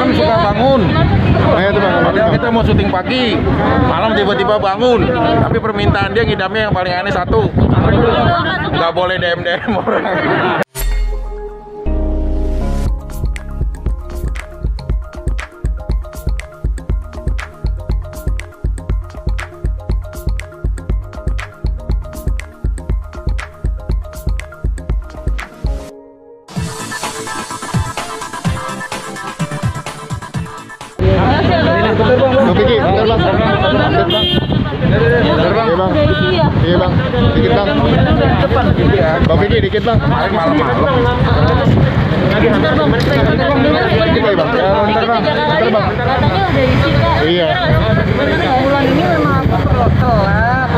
malam suka bangun. Nah, itu. Padahal kita mau syuting pagi, malam tiba-tiba bangun. Tapi permintaan dia ngidamnya yang paling aneh satu. Nggak boleh DM-DM orang. Bang. Dikit bang. Bang Piki, dikit bang. Dikit lagi bang. Bentar bang. Bentar bang. Katanya udah disita. Iya. Bulan ini memang aku perlu telat.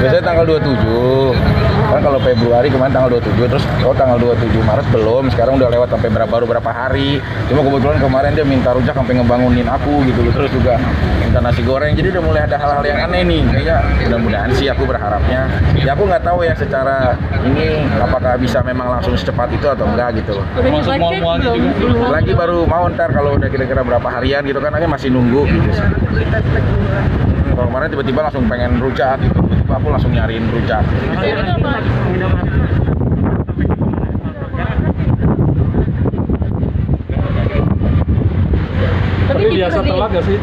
Biasanya tanggal 27 Kan kalau Februari kemarin tanggal 27 Terus oh tanggal 27 Maret belum. Sekarang udah lewat sampai berapa, baru berapa hari. Cuma kebetulan kemarin dia minta rujak sampai ngebangunin aku gitu Terus juga minta nasi goreng. Jadi udah mulai ada hal-hal yang aneh nih. Kayaknya mudah-mudahan sih aku berharapnya. Ya aku nggak tahu ya secara ini Apakah bisa memang langsung secepat itu atau enggak gitu loh. Cek belum? lagi baru mau ntar kalau udah kira-kira berapa harian gitu kan akhirnya masih nunggu gitu sih. Hmm, kalau kemarin tiba-tiba langsung pengen rujak gitu, aku langsung nyariin rujak. Tapi biasa telat gak sih?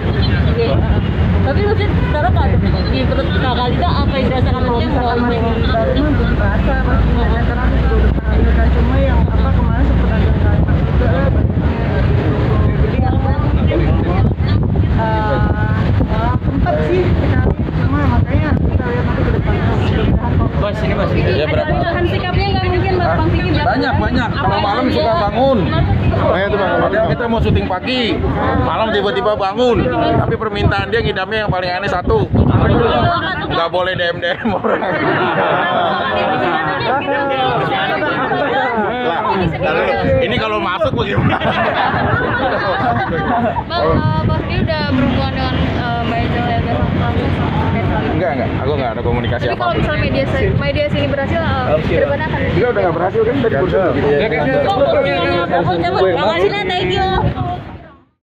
Tapi maksudnya sekarang ada di perut kakak Lida apa yang dirasakan misalkan mau masih baru mah belum terasa masih banyak karena aku juga udah pernah ambilkan cuma yang apa kemarin sempat ada nggak enak juga jadi aku eh malah sempat sih sekali cuma makanya kita lihat nanti ke depan mudah-mudahan Ya berapa? Bahan sikapnya nggak mungkin Mas Bang berapa? Banyak banyak. Kalau malam suka bangun. Nah, itu bang. Padahal kita mau syuting pagi, malam tiba-tiba bangun. Tapi permintaan dia ngidamnya yang paling aneh satu. Nggak boleh DM-DM orang. Lah, ntar dulu. ini kalau masuk bagaimana? Bang, uh, Bang udah Enggak. Aku nggak ada komunikasi Tapi kalau misalnya media media sini berhasil, uh, ke depannya akan Dia udah nggak berhasil kan kursus gitu ya. Makasih lah, thank you.